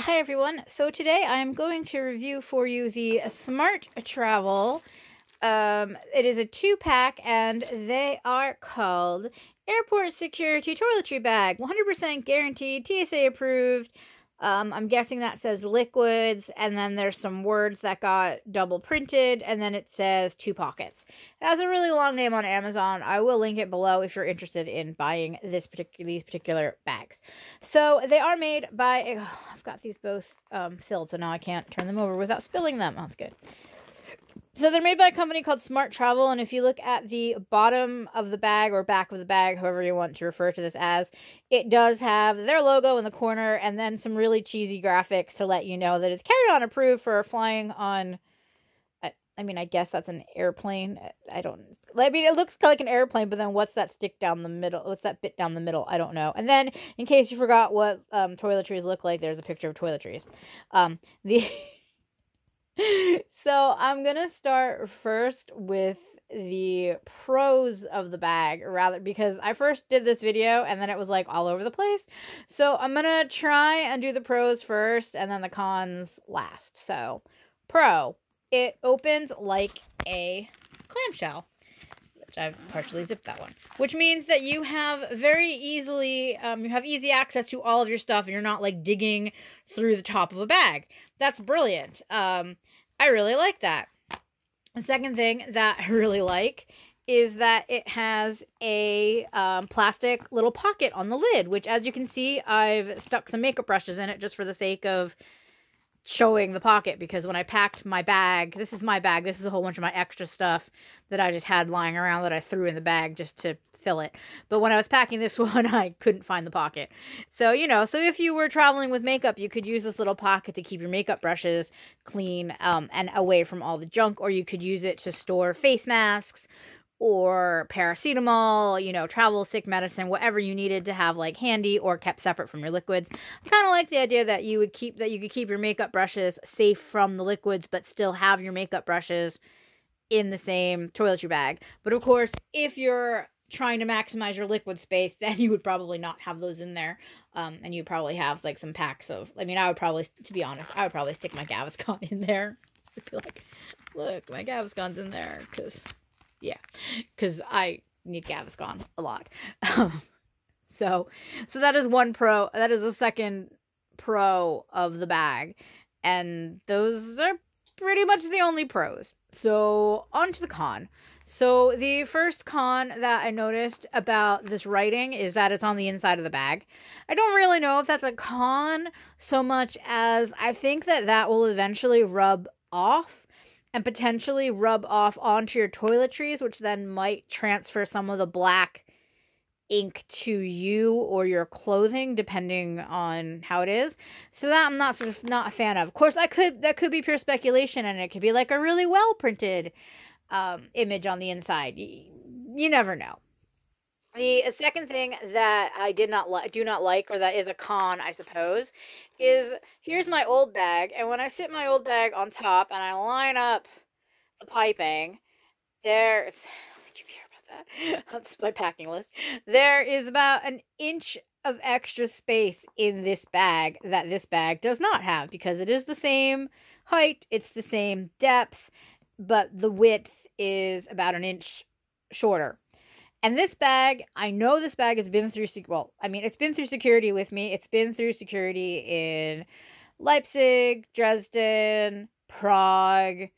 Hi everyone. So today I'm going to review for you the Smart Travel. Um, it is a two pack and they are called Airport Security Toiletry Bag. 100% guaranteed, TSA approved. Um, I'm guessing that says liquids, and then there's some words that got double printed, and then it says two pockets. It has a really long name on Amazon. I will link it below if you're interested in buying this particular these particular bags. So they are made by. Oh, I've got these both um, filled, so now I can't turn them over without spilling them. That's good. So they're made by a company called Smart Travel, and if you look at the bottom of the bag or back of the bag, however you want to refer to this as, it does have their logo in the corner and then some really cheesy graphics to let you know that it's carry-on approved for flying on. I, I mean, I guess that's an airplane. I don't. I mean, it looks like an airplane, but then what's that stick down the middle? What's that bit down the middle? I don't know. And then, in case you forgot what um, toiletries look like, there's a picture of toiletries. Um, the so I'm gonna start first with the pros of the bag rather because I first did this video and then it was like all over the place. So I'm gonna try and do the pros first and then the cons last. So pro, it opens like a clamshell. Which I've partially zipped that one. Which means that you have very easily, um, you have easy access to all of your stuff and you're not like digging through the top of a bag. That's brilliant. Um, I really like that. The second thing that I really like is that it has a um, plastic little pocket on the lid, which as you can see, I've stuck some makeup brushes in it just for the sake of showing the pocket because when I packed my bag, this is my bag, this is a whole bunch of my extra stuff that I just had lying around that I threw in the bag just to fill it. But when I was packing this one, I couldn't find the pocket. So, you know, so if you were traveling with makeup, you could use this little pocket to keep your makeup brushes clean um, and away from all the junk, or you could use it to store face masks or paracetamol, you know, travel sick medicine, whatever you needed to have like handy or kept separate from your liquids. I kind of like the idea that you would keep that you could keep your makeup brushes safe from the liquids, but still have your makeup brushes in the same toiletry bag. But of course, if you're trying to maximize your liquid space, then you would probably not have those in there. Um, and you probably have like some packs of, I mean, I would probably, to be honest, I would probably stick my Gaviscon in there. I'd be like, look, my Gaviscon's in there. Cause yeah, cause I need Gaviscon a lot. Um, so, so that is one pro, that is a second pro of the bag. And those are pretty much the only pros. So on to the con. So the first con that I noticed about this writing is that it's on the inside of the bag. I don't really know if that's a con so much as I think that that will eventually rub off and potentially rub off onto your toiletries, which then might transfer some of the black ink to you or your clothing depending on how it is so that i'm not not a fan of of course i could that could be pure speculation and it could be like a really well printed um, image on the inside. You, you never know. The uh, second thing that I did not do not like, or that is a con, I suppose, is here's my old bag, and when I sit my old bag on top and I line up the piping, there. I don't think you care about that. That's my packing list. There is about an inch of extra space in this bag that this bag does not have because it is the same height, it's the same depth, but the width is about an inch shorter. And this bag, I know this bag has been through, well, I mean, it's been through security with me. It's been through security in Leipzig, Dresden, Prague,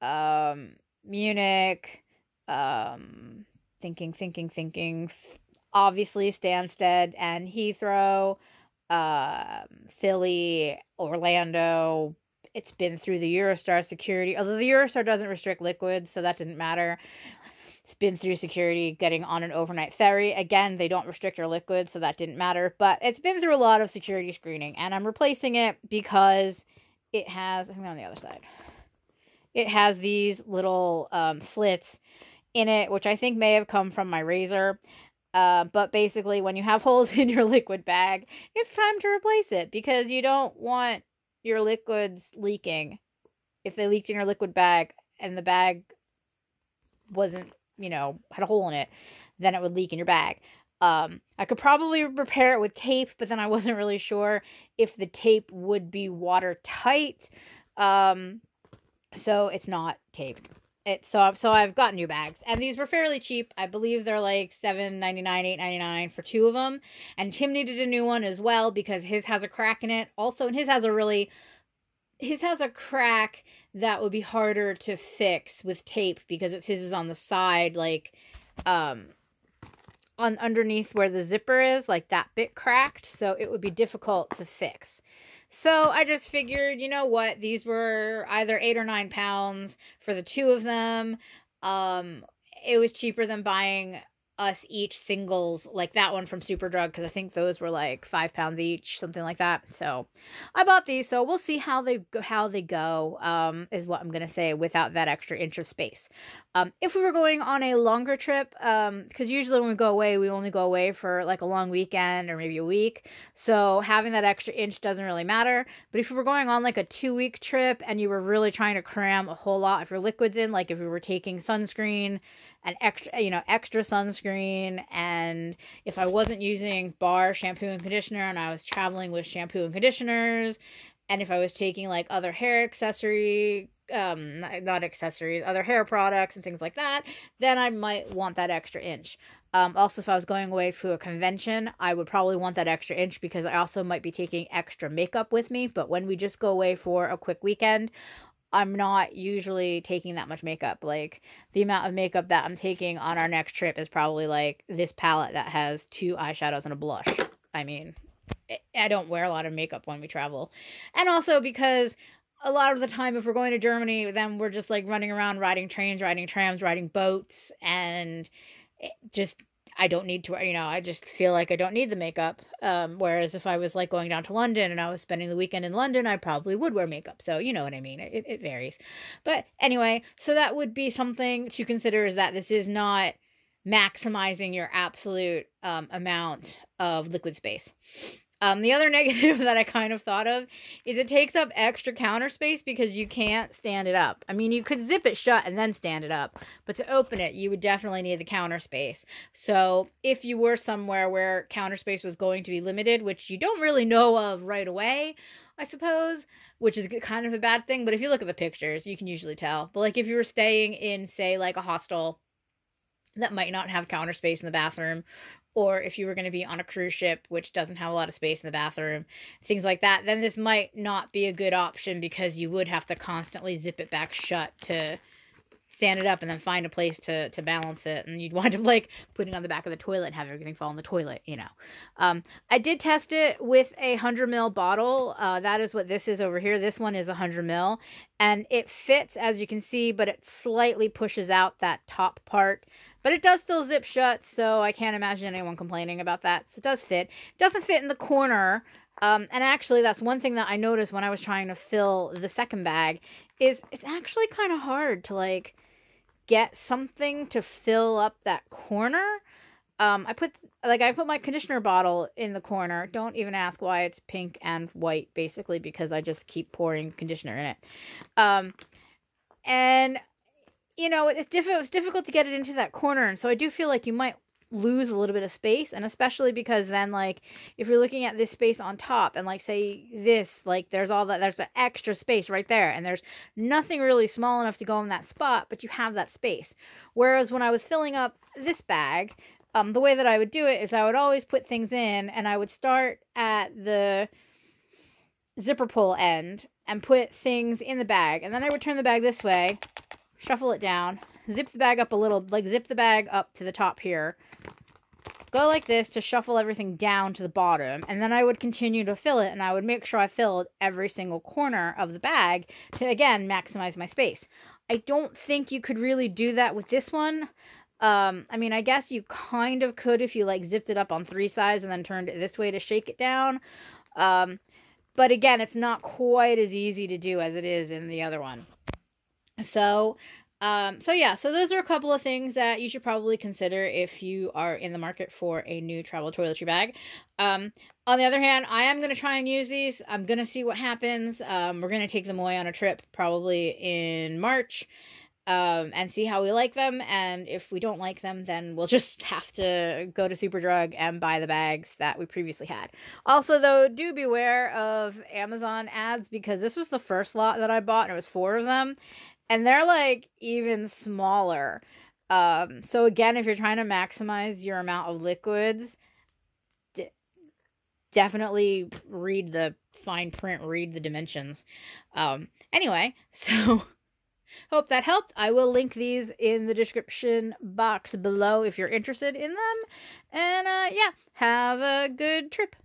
um, Munich, um, thinking, thinking, thinking, obviously Stansted and Heathrow, uh, Philly, Orlando, it's been through the Eurostar security, although the Eurostar doesn't restrict liquids, so that didn't matter. It's been through security getting on an overnight ferry. Again, they don't restrict your liquids, so that didn't matter. But it's been through a lot of security screening, and I'm replacing it because it has, I think on the other side, it has these little um, slits in it, which I think may have come from my razor. Uh, but basically, when you have holes in your liquid bag, it's time to replace it because you don't want your liquids leaking, if they leaked in your liquid bag and the bag wasn't, you know, had a hole in it, then it would leak in your bag. Um, I could probably repair it with tape, but then I wasn't really sure if the tape would be watertight. Um, so it's not taped. It, so so I've got new bags, and these were fairly cheap. I believe they're like seven ninety nine, eight ninety nine for two of them. And Tim needed a new one as well because his has a crack in it. Also, and his has a really his has a crack that would be harder to fix with tape because it's his is on the side, like um on underneath where the zipper is, like that bit cracked, so it would be difficult to fix. So I just figured, you know what, these were either eight or nine pounds for the two of them. Um, it was cheaper than buying us each singles like that one from Superdrug because I think those were like five pounds each, something like that. So I bought these. So we'll see how they go, how they go. Um, is what I'm gonna say without that extra inch of space. Um, if we were going on a longer trip, um, because usually when we go away, we only go away for like a long weekend or maybe a week. So having that extra inch doesn't really matter. But if we were going on like a two week trip and you were really trying to cram a whole lot of your liquids in, like if we were taking sunscreen an extra you know extra sunscreen and if i wasn't using bar shampoo and conditioner and i was traveling with shampoo and conditioners and if i was taking like other hair accessory um not accessories other hair products and things like that then i might want that extra inch um, also, if I was going away to a convention, I would probably want that extra inch because I also might be taking extra makeup with me. But when we just go away for a quick weekend, I'm not usually taking that much makeup. Like the amount of makeup that I'm taking on our next trip is probably like this palette that has two eyeshadows and a blush. I mean, I don't wear a lot of makeup when we travel. And also because a lot of the time if we're going to Germany, then we're just like running around riding trains, riding trams, riding boats and just I don't need to, you know, I just feel like I don't need the makeup. Um, whereas if I was like going down to London and I was spending the weekend in London, I probably would wear makeup. So you know what I mean. It, it varies. But anyway, so that would be something to consider is that this is not maximizing your absolute um, amount of liquid space. Um, the other negative that I kind of thought of is it takes up extra counter space because you can't stand it up. I mean, you could zip it shut and then stand it up, but to open it, you would definitely need the counter space. So if you were somewhere where counter space was going to be limited, which you don't really know of right away, I suppose, which is kind of a bad thing. But if you look at the pictures, you can usually tell. But like if you were staying in, say, like a hostel that might not have counter space in the bathroom or if you were going to be on a cruise ship which doesn't have a lot of space in the bathroom things like that then this might not be a good option because you would have to constantly zip it back shut to stand it up and then find a place to to balance it and you'd wind up like putting it on the back of the toilet and have everything fall in the toilet you know. Um, i did test it with a 100 ml bottle uh, that is what this is over here. This one is 100 ml and it fits as you can see but it slightly pushes out that top part but it does still zip shut, so I can't imagine anyone complaining about that. So it does fit. It doesn't fit in the corner. Um, and actually, that's one thing that I noticed when I was trying to fill the second bag is it's actually kind of hard to like get something to fill up that corner. Um, I put like I put my conditioner bottle in the corner. Don't even ask why it's pink and white, basically because I just keep pouring conditioner in it. Um, and you know, it's difficult. It's difficult to get it into that corner, and so I do feel like you might lose a little bit of space, and especially because then, like, if you're looking at this space on top, and like, say this, like, there's all that, there's an extra space right there, and there's nothing really small enough to go in that spot, but you have that space. Whereas when I was filling up this bag, um, the way that I would do it is I would always put things in, and I would start at the zipper pull end and put things in the bag, and then I would turn the bag this way shuffle it down, zip the bag up a little, like zip the bag up to the top here, go like this to shuffle everything down to the bottom, and then I would continue to fill it, and I would make sure I filled every single corner of the bag to, again, maximize my space. I don't think you could really do that with this one. Um, I mean, I guess you kind of could if you, like, zipped it up on three sides and then turned it this way to shake it down. Um, but again, it's not quite as easy to do as it is in the other one. So, um, so yeah, so those are a couple of things that you should probably consider if you are in the market for a new travel toiletry bag. Um, on the other hand, I am going to try and use these. I'm going to see what happens. Um, we're going to take them away on a trip probably in March. um, and see how we like them. And if we don't like them, then we'll just have to go to Superdrug and buy the bags that we previously had. Also, though, do beware of Amazon ads because this was the first lot that I bought, and it was four of them, and they're like even smaller. Um, so again, if you're trying to maximize your amount of liquids, d- definitely read the fine print, read the dimensions. Um, anyway, so Hope that helped. I will link these in the description box below if you're interested in them. And uh, yeah, have a good trip.